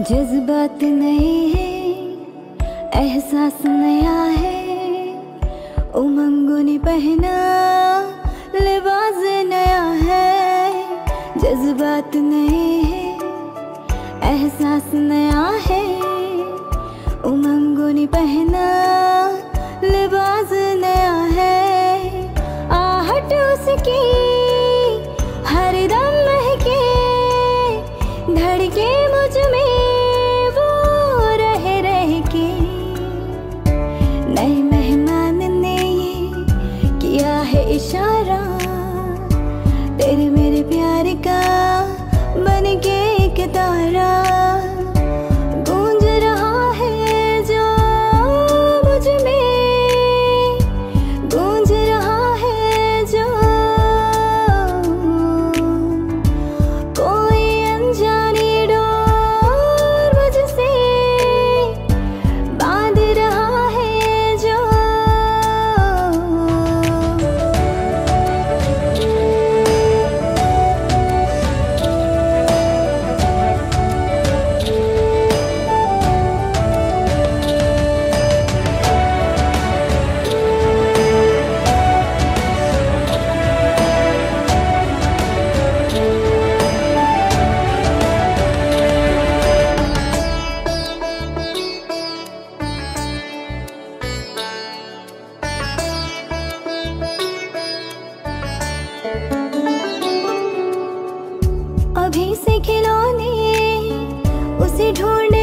जज्बात नए हैं, एहसास नया है। उमंगों ने पहना, लिबास नया है। जज्बात नए हैं, एहसास नया है। उमंगों ने पहना है अभी से खिलौने उसे ढूंढ